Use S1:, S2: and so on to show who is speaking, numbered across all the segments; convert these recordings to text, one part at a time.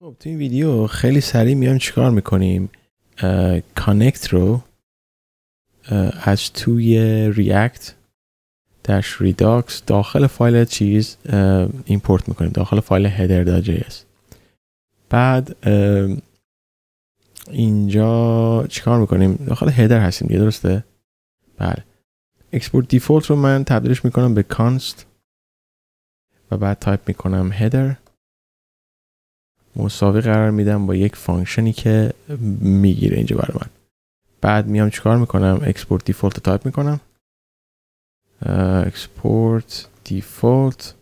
S1: خب تو این ویدیو خیلی سریع میایم چیکار می‌کنیم؟ connect رو از توی react dash redux داخل فایل چیز import می‌کنیم. داخل فایل header.js بعد اینجا چیکار می‌کنیم؟ داخل header هستیم دیگه درسته؟ بله. export default رو من تبدیلش می‌کنم به const و بعد تایپ می‌کنم header مساوی قرار میدم با یک function ی که می‌گیره اینجا برای من. بعد میام چیکار می‌کنم؟ export default تایپ می‌کنم. export default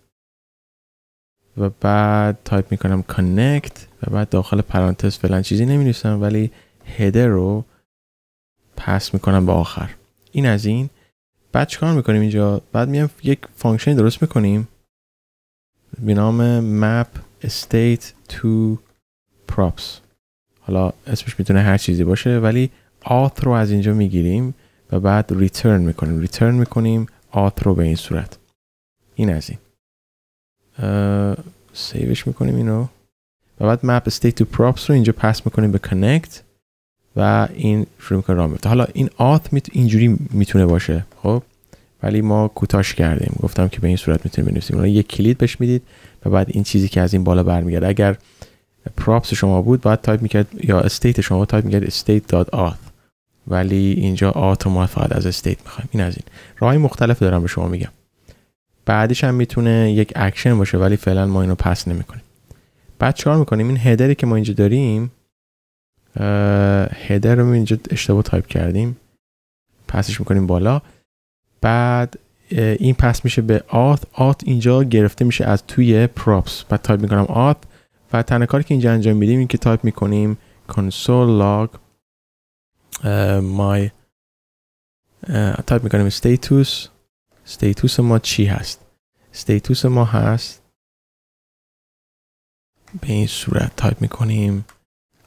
S1: و بعد تایپ می‌کنم connect و بعد داخل پرانتز فعلا چیزی نمی نویسم ولی header رو pass می‌کنم به آخر. این از این. بعد چیکار می‌کنیم اینجا؟ بعد میام یک function درست می‌کنیم. به نام map state to props. حالا اسمش می‌تونه هر چیزی باشه ولی auth رو از اینجا می‌گیریم و بعد return می‌کنیم. Return می‌کنیم auth رو به این صورت. این از این. save ش می‌کنیم اینو. و بعد map state to props رو اینجا pass می‌کنیم به connect و این شروع می‌کنه راه حالا این auth میت اینجوری می‌تونه باشه. خب؟ ولی ما کوتاش کردیم. گفتم که به این صورت می‌تونیم بنویسیم. یک کلید بهش می‌دید و بعد این چیزی که از این بالا برمیگرده. اگر props شما بود باید تایپ می‌کرد یا state شما تایپ می‌کرد state.auth ولی اینجا auth ما فقط از state می‌خوایم. این از این. راهی مختلف دارم به شما میگم. بعدش هم می‌تونه یک اکشن باشه ولی فعلا ما اینو pass نمی‌کنیم. بعد چیکار می‌کنیم؟ این header ی که ما اینجا داریم header رو اینجا اشتباه تایپ کردیم. pass ش می‌کنیم بالا. بعد این pass میشه به auth. auth اینجا گرفته میشه از توی props بعد تایپ می‌کنم auth. و تنها کاری که اینجا انجام میدیم این که تایپ می‌کنیم console log my تایپ می‌کنیم status. status ما چی هست؟ status ما هست. به این صورت تایپ می‌کنیم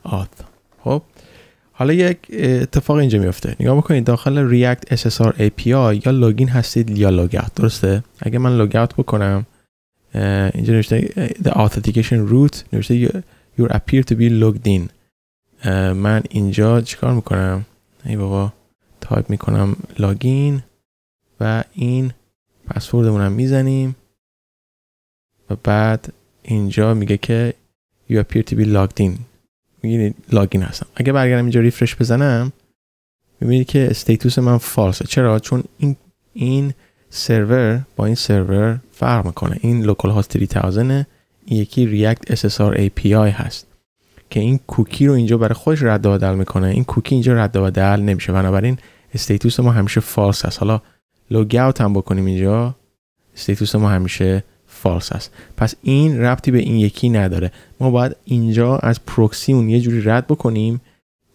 S1: auth. خب؟ حالا یک اتفاق اینجا میفته. نگاه بکنید داخل React SSR API یا login هستید یا log درسته؟ اگه من log بکنم اینجا نوشته the authentication route نوشته you appear to be logged in. من اینجا چیکار می‌کنم؟ ای بابا تایپ می‌کنم login و این پسوردمون می‌زنیم. و بعد اینجا میگه که you appear to be logged in. میگید login هستم. اگه برگردم اینجا refresh بزنم می‌بینید که status من false ه. چرا؟ چون این این سرور با این سرور فرق می‌کنه. این localhost 3000 این یکی React SSR API هست که این کوکی رو اینجا برای خودش رد و بدل می‌کنه. این کوکی اینجا رد و بدل نمیشه. بنابراین status ما همیشه false هست. حالا logout هم بکنیم اینجا. status ما همیشه false است. پس این ربطی به این یکی نداره. ما باید اینجا از پروکسی اون یه جوری رد بکنیم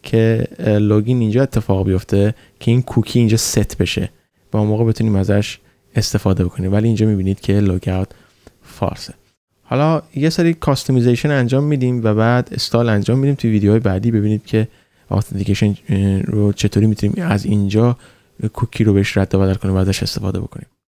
S1: که login اینجا اتفاق بیفته که این کوکی اینجا ست بشه. و اون موقع بتونیم ازش استفاده بکنیم. ولی اینجا می‌بینید که logout false ه. حالا یه سری customization انجام میدیم و بعد استال انجام میدیم توی ویدیوهای بعدی. ببینید که آتنتیکیشن رو چطوری می‌تونیم از اینجا کوکی رو بهش رد و بدل کنیم و ازش استفاده بکنیم.